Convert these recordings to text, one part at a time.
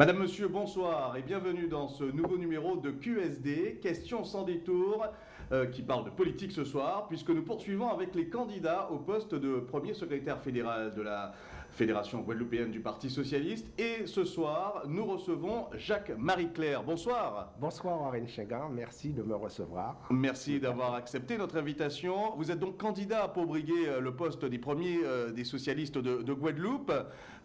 Madame, Monsieur, bonsoir et bienvenue dans ce nouveau numéro de QSD, questions sans détour, euh, qui parle de politique ce soir, puisque nous poursuivons avec les candidats au poste de premier secrétaire fédéral de la Fédération guadeloupéenne du Parti Socialiste. Et ce soir, nous recevons Jacques-Marie Claire. Bonsoir. Bonsoir Warren Chengan, merci de me recevoir. Merci d'avoir accepté notre invitation. Vous êtes donc candidat pour briguer euh, le poste des premiers euh, des socialistes de, Guadeloupe.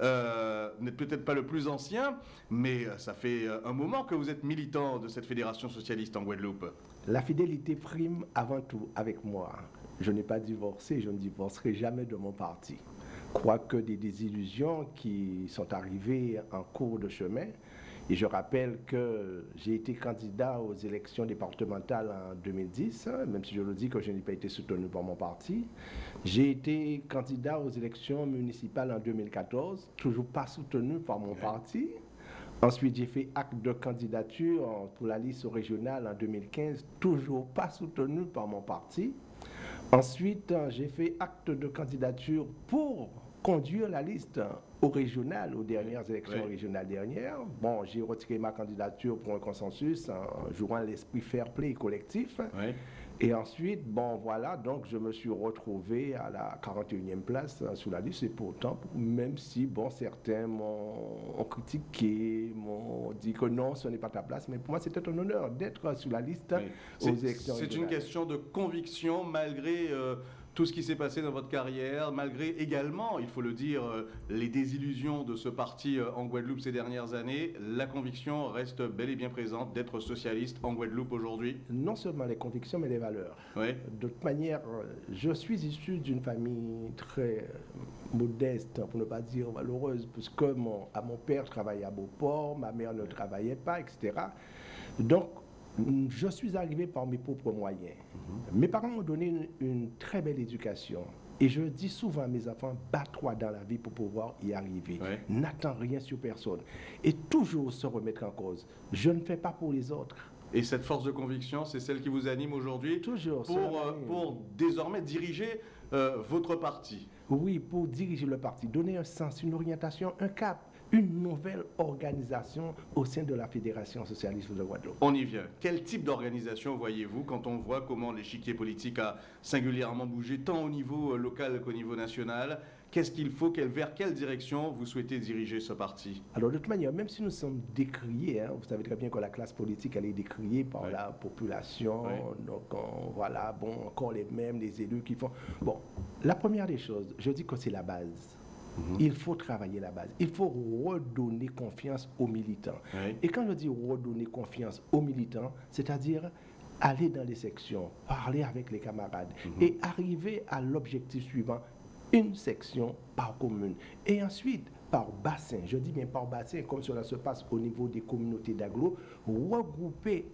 Euh, vous n'êtes peut-être pas le plus ancien, mais ça fait un moment que vous êtes militant de cette fédération socialiste en Guadeloupe. La fidélité prime avant tout avec moi. Je n'ai pas divorcé, je ne divorcerai jamais de mon parti quoique des désillusions qui sont arrivées en cours de chemin. Et je rappelle que j'ai été candidat aux élections départementales en 2010, hein, même si je le dis que je n'ai pas été soutenu par mon parti. J'ai été candidat aux élections municipales en 2014, toujours pas soutenu par mon parti. Ensuite, j'ai fait acte de candidature pour la liste régionale en 2015, toujours pas soutenu par mon parti. Ensuite, j'ai fait acte de candidature pour conduire la liste au régional, aux dernières élections régionales dernières. Bon, j'ai retiré ma candidature pour un consensus en jouant l'esprit fair play collectif. Et ensuite, bon, voilà, donc je me suis retrouvé à la 41e place euh, sous la liste. Et pourtant, même si, bon, certains m'ont critiqué, m'ont dit que non, ce n'est pas ta place, mais pour moi, c'était un honneur d'être sous la liste aux élections C'est une question de conviction, malgré... Euh, tout ce qui s'est passé dans votre carrière, malgré également, il faut le dire, euh, les désillusions de ce parti euh, en Guadeloupe ces dernières années, la conviction reste bel et bien présente d'être socialiste en Guadeloupe aujourd'hui Non seulement les convictions, mais les valeurs. De toute manière, euh, je suis issu d'une famille très modeste, pour ne pas dire valeureuse, puisque mon, à mon père travaillait à Beauport, ma mère ne travaillait pas, etc. Donc, je suis arrivé par mes propres moyens. Mhm. Mes parents m'ont donné une, très belle éducation. Et je dis souvent à mes enfants, bats-toi dans la vie pour pouvoir y arriver. N'attends rien sur personne. Et toujours se remettre en cause. Je ne fais pas pour les autres. Et cette force de conviction, c'est celle qui vous anime aujourd'hui Toujours. Pour, euh, pour désormais diriger euh, votre parti Oui, pour diriger le parti, donner un sens, une orientation, un cap une nouvelle organisation au sein de la Fédération socialiste de Guadeloupe. On y vient. Quel type d'organisation voyez-vous quand on voit comment l'échiquier politique a singulièrement bougé, tant au niveau euh, local qu'au niveau national? Qu'est-ce qu'il faut? Vers quelle direction vous souhaitez diriger ce parti? Alors, de toute manière, même si nous sommes décriés, hein, vous savez très bien que la classe politique, elle est décriée par la population. Donc, voilà, bon, encore les mêmes, les élus qui font. Bon, la première des choses, je dis que c'est la base. Mhm. Il faut travailler la base. Il faut redonner confiance aux militants. Et quand je dis redonner confiance aux militants, c'est-à-dire aller dans les sections, parler avec les camarades mhm. et arriver à l'objectif suivant, une section par commune. Et ensuite, par bassin, je dis bien par bassin, comme cela se passe au niveau des communautés d'agglo, regrouper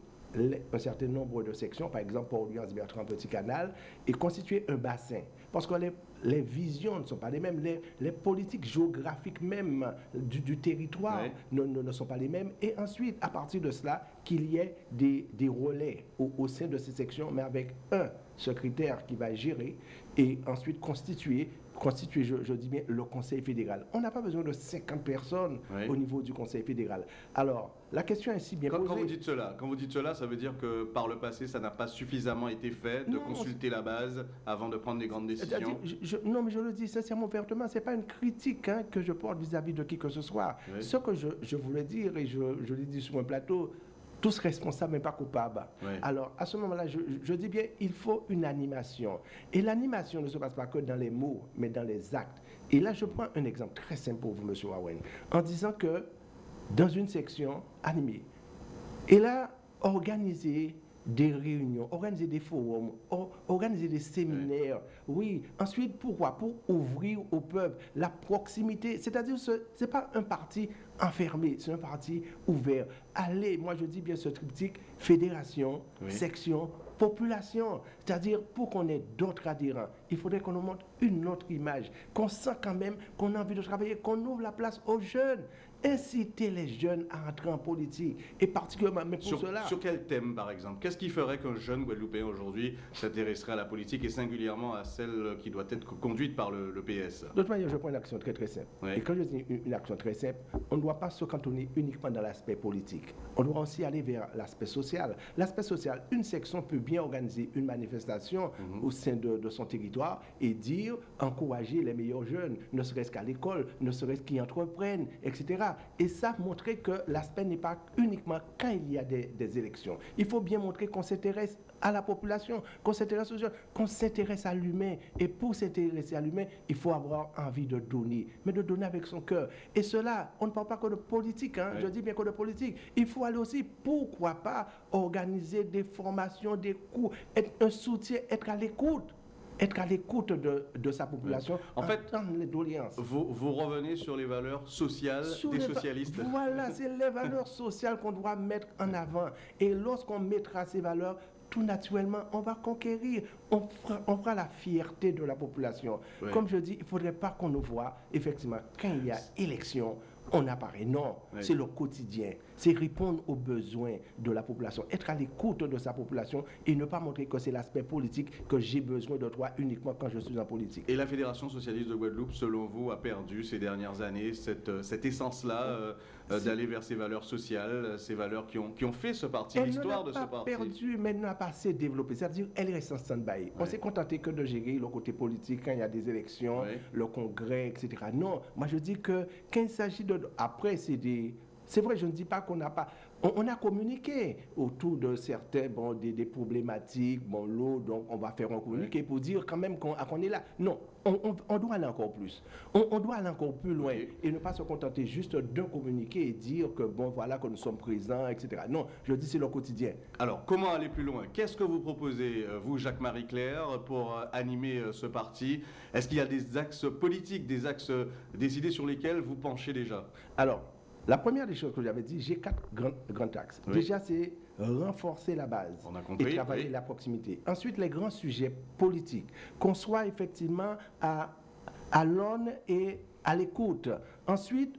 un certain nombre de sections, par exemple pour Orléans, Bertrand, Petit Canal, et constituer un bassin. Parce que les, visions ne sont pas les mêmes, les, politiques géographiques même du, territoire ne, sont pas les mêmes. Et ensuite, à partir de cela, qu'il y ait des, relais au, au, sein de ces sections, mais avec un secrétaire qui va gérer et ensuite constituer constituer, je, dis bien, le Conseil fédéral. On n'a pas besoin de 50 personnes au niveau du Conseil fédéral. Alors, la question est si bien posée. Quand vous dites cela, quand vous dites cela, ça veut dire que par le passé, ça n'a pas suffisamment été fait de consulter la base avant de prendre des grandes décisions. non, mais je le dis sincèrement, ouvertement, c'est pas une critique hein, que je porte vis-à-vis de qui que ce soit. Ce que je, voulais dire et je, je l'ai dit sur un plateau, tous responsables mais pas coupables. Alors, à ce moment-là, je, dis bien, il faut une animation. Et l'animation ne se passe pas que dans les mots, mais dans les actes. Et là, je prends un exemple très simple pour vous, M. Owen, en disant que dans une section animée, et là, organiser des réunions, organiser des forums, organiser des séminaires. Oui. Ensuite, pourquoi? Pour ouvrir au peuple la proximité. C'est-à-dire, ce n'est pas un parti enfermé, c'est un parti ouvert. Allez, moi je dis bien ce triptyque, fédération, section, population. C'est-à-dire, pour qu'on ait d'autres adhérents, il faudrait qu'on nous montre une autre image, qu'on sent quand même qu'on a envie de travailler, qu'on ouvre la place aux jeunes inciter les jeunes à entrer en politique. Et particulièrement, mais pour sur, cela... Sur quel thème, par exemple? Qu'est-ce qui ferait qu'un jeune Guadeloupéen aujourd'hui s'intéresserait à la politique et singulièrement à celle qui doit être conduite par le, PS De toute manière, je prends une action très très simple. Et quand je dis une, action très simple, on ne doit pas se cantonner uniquement dans l'aspect politique. On doit aussi aller vers l'aspect social. L'aspect social, une section peut bien organiser une manifestation mhm. au sein de, de, son territoire et dire, encourager les meilleurs jeunes, ne serait-ce qu'à l'école, ne serait-ce qu'ils entreprennent, etc. Et ça montrer que l'aspect n'est pas uniquement quand il y a des, élections. Il faut bien montrer qu'on s'intéresse à la population, qu'on s'intéresse aux jeunes, qu'on s'intéresse à l'humain. Et pour s'intéresser à l'humain, il faut avoir envie de donner, mais de donner avec son cœur. Et cela, on ne parle pas que de politique, hein. je dis bien que de politique. Il faut aller aussi, pourquoi pas, organiser des formations, des cours, être un soutien, être à l'écoute être à l'écoute de, sa population, en fait, les doléances. Vous, vous, revenez sur les valeurs sociales des socialistes. Voilà, c'est les valeurs sociales qu'on doit mettre en avant. Et lorsqu'on mettra ces valeurs, tout naturellement, on va conquérir, on fera, la fierté de la population. Comme je dis, il ne faudrait pas qu'on nous voit, effectivement, quand il y a élection, on apparaît. Non, c'est le quotidien. C'est répondre aux besoins de la population, être à l'écoute de sa population et ne pas montrer que c'est l'aspect politique que j'ai besoin de toi uniquement quand je suis en politique. Et la Fédération socialiste de Guadeloupe, selon vous, a perdu ces dernières années cette, euh, cette essence-là euh, euh, d'aller vers ces valeurs sociales, ces valeurs qui ont, qui ont fait ce parti, l'histoire de ce parti? Elle n'a pas perdu, mais elle n'a pas assez développé. C'est-à-dire, elle reste en stand-by. On s'est contenté que de gérer le côté politique quand il y a des élections, le congrès, etc. Non, moi je dis que quand il s'agit de... Après, c'est des c'est vrai, je ne dis pas qu'on n'a pas. On, a communiqué autour de certains, bon, des, problématiques, bon, l'eau, donc on va faire un communiqué pour dire quand même qu'on est là. Non, on, doit aller encore plus. On, doit aller encore plus loin et ne pas se contenter juste d'un communiqué et dire que, bon, voilà, que nous sommes présents, etc. Non, je dis c'est le quotidien. Alors, comment aller plus loin? Qu'est-ce que vous proposez, euh, vous, Jacques-Marie Claire, pour euh, animer euh, ce parti? Est-ce qu'il y a des axes politiques, des axes décidés sur lesquels vous penchez déjà? Alors, la première des choses que j'avais dit, j'ai quatre grands, axes. Déjà, c'est renforcer la base et travailler la proximité. Ensuite, les grands sujets politiques, qu'on soit effectivement à, à l'aune et à l'écoute. Ensuite,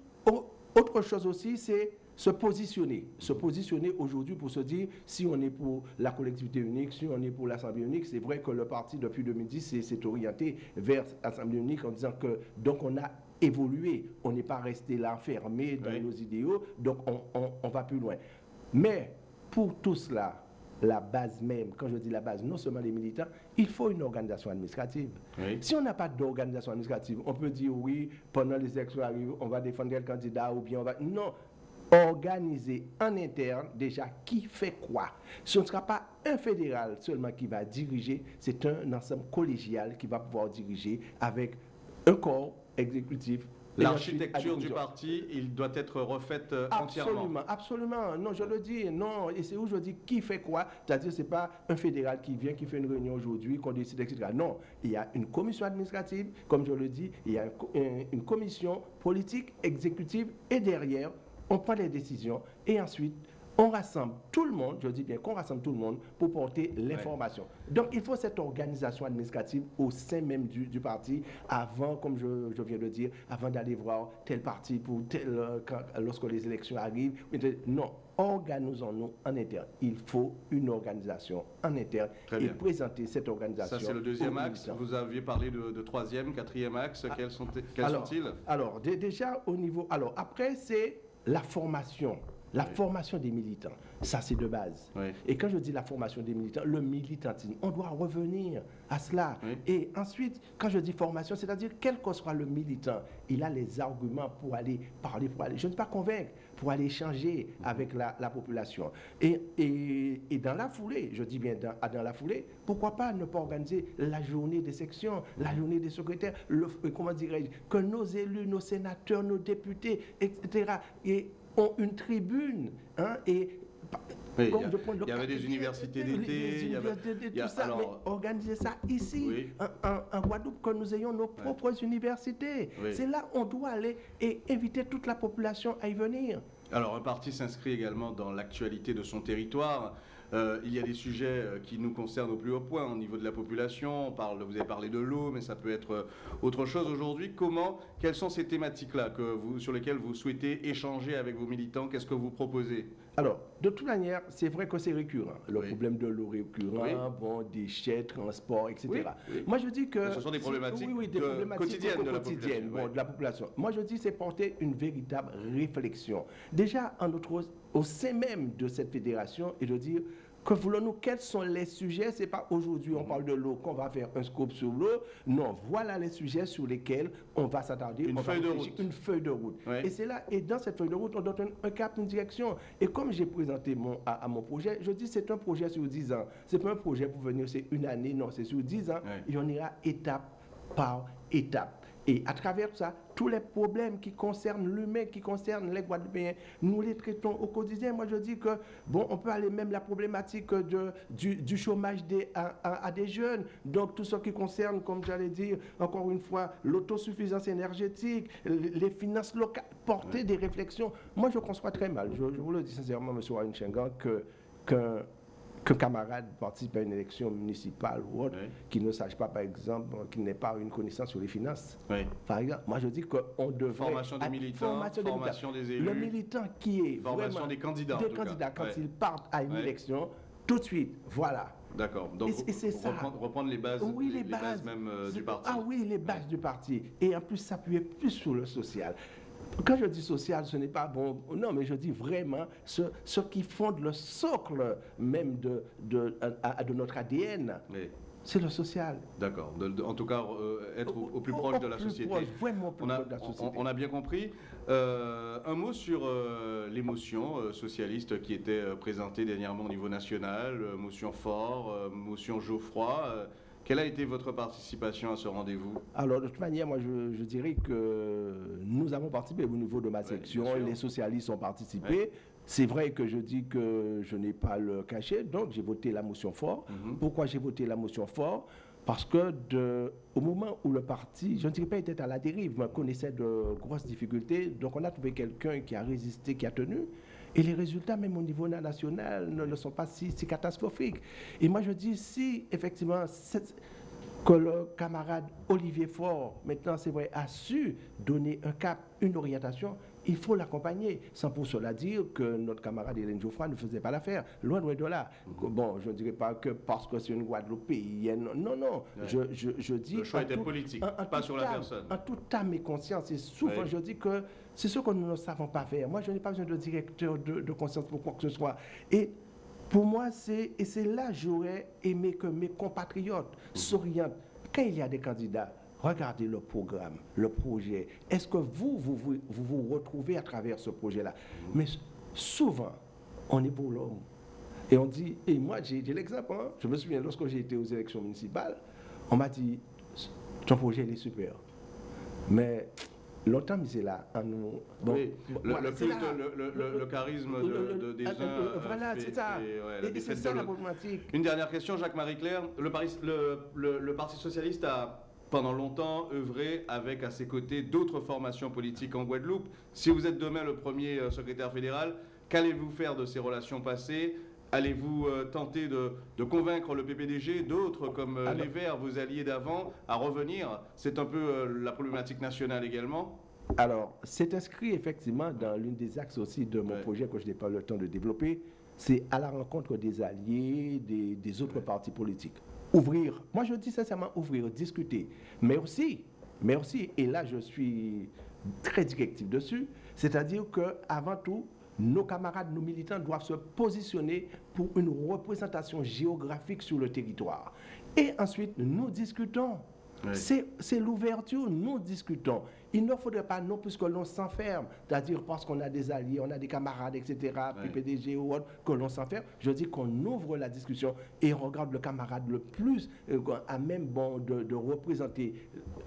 autre chose aussi, c'est se positionner. Se positionner aujourd'hui pour se dire si on est pour la collectivité unique, si on est pour l'Assemblée unique. C'est vrai que le parti, depuis 2010, s'est orienté vers l'Assemblée unique en disant que donc on a évolué. On n'est pas resté là fermé dans nos idéaux, donc on, va plus loin. Mais pour tout cela, la base même, quand je dis la base, non seulement les militants, il faut une organisation administrative. Si on n'a pas d'organisation administrative, on peut dire oui, pendant les élections arrivent, on va défendre le candidat ou bien on va... Non, organiser en interne déjà qui fait quoi. Ce ne sera pas un fédéral seulement qui va diriger, c'est un ensemble collégial qui va pouvoir diriger avec un corps exécutif. L'architecture du parti, il doit être refaite euh, entièrement. Absolument, absolument. Non, je le dis, non. Et c'est où je dis qui fait quoi. C'est-à-dire, ce n'est pas un fédéral qui vient, qui fait une réunion aujourd'hui, qu'on décide, etc. Non, il y a une commission administrative, comme je le dis, il y a une commission politique, exécutive, et derrière, on prend les décisions. Et ensuite, on rassemble tout le monde, je dis bien qu'on rassemble tout le monde pour porter l'information. Donc il faut cette organisation administrative au sein même du, parti avant, comme je, viens de dire, avant d'aller voir tel parti pour tel, euh, lorsque les élections arrivent. Non, organisons-nous en interne. Il faut une organisation en interne et présenter cette organisation. Ça, c'est le deuxième axe. Vous aviez parlé de, troisième, quatrième axe. Ah, quels sont-ils? Alors, déjà au niveau. Alors, après, c'est la formation. La formation des militants, ça c'est de base. Et quand je dis la formation des militants, le militantisme, on doit revenir à cela. Et ensuite, quand je dis formation, c'est-à-dire quel que soit le militant, il a les arguments pour aller parler, pour aller, je ne pas convaincre, pour aller échanger avec la, population. Et, et, dans la foulée, je dis bien dans, dans, la foulée, pourquoi pas ne pas organiser la journée des sections, la journée des secrétaires, le, comment dirais-je, que nos élus, nos sénateurs, nos députés, etc., et ont une tribune. Hein, et il y, avait des universités d'été. Il y avait tout ça, mais organiser ça ici, en, Guadeloupe, que nous ayons nos propres universités. C'est là on doit aller et inviter toute la population à y venir. Alors, un parti s'inscrit également dans l'actualité de son territoire. Il y a des sujets qui nous concernent au plus haut point au niveau de la population. On vous avez parlé de l'eau, mais ça peut être autre chose aujourd'hui. Comment, quelles sont ces thématiques-là sur lesquelles vous souhaitez échanger avec vos militants? Qu'est-ce que vous proposez? Alors, de toute manière, c'est vrai que c'est récurrent. Le problème de l'eau récurrent, bon, déchets, transport, etc. Moi, je dis que... ce sont des problématiques, quotidiennes, de, la population. de la population. Moi, je dis c'est porter une véritable réflexion. Déjà, en autre, au sein même de cette fédération, et de dire que voulons-nous? Quels sont les sujets? C'est pas aujourd'hui on parle de l'eau qu'on va faire un scope sur l'eau. Non, voilà les sujets sur lesquels on va s'attarder. Une, feuille de route. Une feuille de route. Et c'est là, et dans cette feuille de route, on donne un, cap, une direction. Et comme j'ai présenté mon, à, mon projet, je dis c'est un projet sur 10 ans. C'est pas un projet pour venir, c'est une année, non, c'est sur 10 ans. Et on ira étape par étape. Et à travers ça, tous les problèmes qui concernent l'humain, qui concernent les Guadeloupéens, nous les traitons au quotidien. Moi, je dis que, bon, on peut aller même la problématique de, du, chômage des, à, des jeunes. Donc, tout ce qui concerne, comme j'allais dire, encore une fois, l'autosuffisance énergétique, les finances locales, porter des réflexions. Moi, je conçois très mal, je, vous le dis sincèrement, M. Warren que qu'un qu'un camarade participe à une élection municipale ou autre, qui ne sache pas, par exemple, qu'il n'ait pas une connaissance sur les finances. Par exemple, moi je dis qu'on devrait... Formation des militants, formation, des, élus. Le militant qui est Formation des candidats. Des candidats, quand ils partent à une élection, tout de suite, voilà. D'accord. Donc, et, c'est ça. Reprendre, les bases, oui, les, bases, même euh, du parti. Ah oui, les bases du parti. Et en plus, s'appuyer plus sur le social. Quand je dis social, ce n'est pas bon. Non, mais je dis vraiment ce, ce qui fonde le socle même de, de, de notre ADN. C'est le social. D'accord. En tout cas, euh, être au, plus proche de la société. on, a, de la société. On, a bien compris. Euh, un mot sur euh, l'émotion socialiste qui était présentée dernièrement au niveau national. motion fort, motion Geoffroy. Quelle a été votre participation à ce rendez-vous? Alors, de toute manière, moi, je, dirais que nous avons participé au niveau de ma section. les socialistes ont participé. C'est vrai que je dis que je n'ai pas le cachet, donc j'ai voté la motion fort. Mhm. Pourquoi j'ai voté la motion fort? Parce que de, au moment où le parti, je ne dirais pas était à la dérive, mais connaissait de grosses difficultés, donc on a trouvé quelqu'un qui a résisté, qui a tenu. Et les résultats, même au niveau national, ne, sont pas si, catastrophiques. Et moi, je dis, si effectivement, que le camarade Olivier Faure, maintenant c'est vrai, a su donner un cap, une orientation, il faut l'accompagner, sans pour cela dire que notre camarade Hélène Geoffroy ne faisait pas l'affaire. Loin, de là. Mm-hmm. Bon, je ne dirais pas que parce que c'est une Guadeloupéenne. Non, non. Je, je, dis. Le choix était politique, pas sur la personne. En toute âme et conscience. Et souvent, je dis que c'est ce que nous ne savons pas faire. Moi, je n'ai pas besoin de directeur de, conscience pour quoi que ce soit. Et pour moi, c'est, et c'est là j'aurais aimé que mes compatriotes mm-hmm. s'orientent. Quand il y a des candidats, regardez le programme, le projet. Est-ce que vous vous, vous, vous, retrouvez à travers ce projet-là? Mais souvent, on est pour l'homme. Et on dit, et moi j'ai, l'exemple, hein. je me souviens lorsque j'ai été aux élections municipales, on m'a dit, ton projet il est super. Mais longtemps c'est là à nous. Bon, oui, le, plus le, le, charisme de, des uns. Voilà, c'est ça. c'est ça la problématique. Une dernière question, Jacques-Marie Claire. Le, Parti socialiste a pendant longtemps œuvré avec à ses côtés d'autres formations politiques en Guadeloupe. Si vous êtes demain le premier euh, secrétaire fédéral, qu'allez-vous faire de ces relations passées? Allez-vous euh, tenter de, convaincre le PPDG, d'autres comme euh, les Verts, vos alliés d'avant, à revenir? C'est un peu la problématique nationale également Alors, c'est inscrit effectivement dans l'une des axes aussi de mon projet que je n'ai pas le temps de développer. C'est à la rencontre des alliés, des, autres partis politiques. Ouvrir, moi je dis sincèrement ouvrir, discuter, mais aussi, mais aussi, et là je suis très directif dessus, c'est-à-dire que avant tout, nos camarades, nos militants doivent se positionner pour une représentation géographique sur le territoire. Et ensuite, nous discutons. C'est l'ouverture, nous discutons. Il ne faudrait pas non plus que l'on s'enferme, c'est-à-dire parce qu'on a des alliés, on a des camarades, etc., PPDG ou autre, que l'on s'enferme. Je dis qu'on ouvre la discussion et regarde le camarade le plus euh, à même bon de, représenter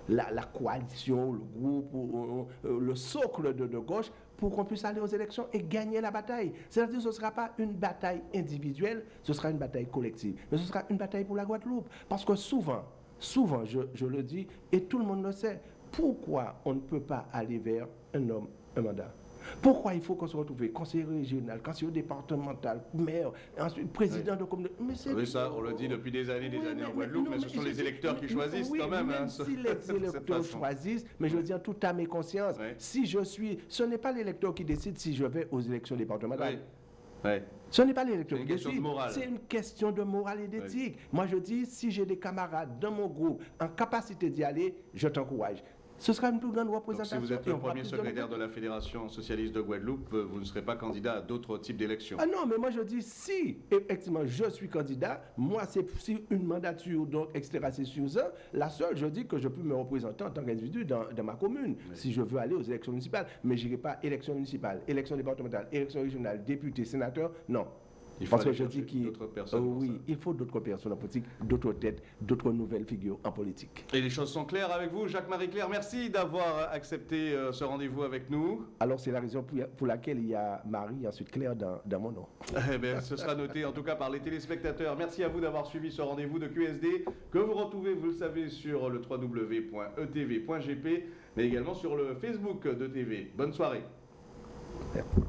la, coalition, le groupe, euh, le socle de, de gauche pour qu'on puisse aller aux élections et gagner la bataille. C'est-à-dire que ce ne sera pas une bataille individuelle, ce sera une bataille collective. Mais ce sera une bataille pour la Guadeloupe. Parce que souvent, souvent, je, je le dis, et tout le monde le sait, pourquoi on ne peut pas aller vers un homme, un mandat? Pourquoi il faut qu'on se retrouve conseiller régional, conseiller départemental, maire, ensuite président de communauté Oui, ça, on le dit depuis des années, des années en Guadeloupe, mais, ce sont les électeurs qui choisissent quand même. Même hein, si les électeurs choisissent, mais je veux dire tout à mes consciences, si je suis, ce n'est pas l'électeur qui décide si je vais aux élections départementales. Ce n'est pas c'est une question de morale. Et d'éthique. Moi, je dis, si j'ai des camarades dans mon groupe en capacité d'y aller, je t'encourage ce sera une plus grande représentation. si vous êtes le premier secrétaire de la Fédération socialiste de Guadeloupe, vous ne serez pas candidat à d'autres types d'élections. Ah non, mais moi je dis si effectivement je suis candidat, moi c'est une mandature, donc etc. C'est sur ça. La seule, je dis que je peux me représenter en tant qu'individu dans, ma commune, si je veux aller aux élections municipales. Mais je n'irai pas élection municipale, élection départementale, élection régionale, député, sénateur, non. Il Parce que je dis qu'il oh oui, il faut d'autres personnes en politique, d'autres têtes, d'autres nouvelles figures en politique. Et les choses sont claires avec vous, Jacques-Marie Claire. Merci d'avoir accepté euh, ce rendez-vous avec nous. Alors c'est la raison pour, laquelle il y a Marie ensuite Claire dans, mon nom. Eh bien, ce sera noté en tout cas par les téléspectateurs. Merci à vous d'avoir suivi ce rendez-vous de QSD que vous retrouvez, vous le savez, sur le www.etv.gp, mais également sur le Facebook de TV. Bonne soirée. Merci.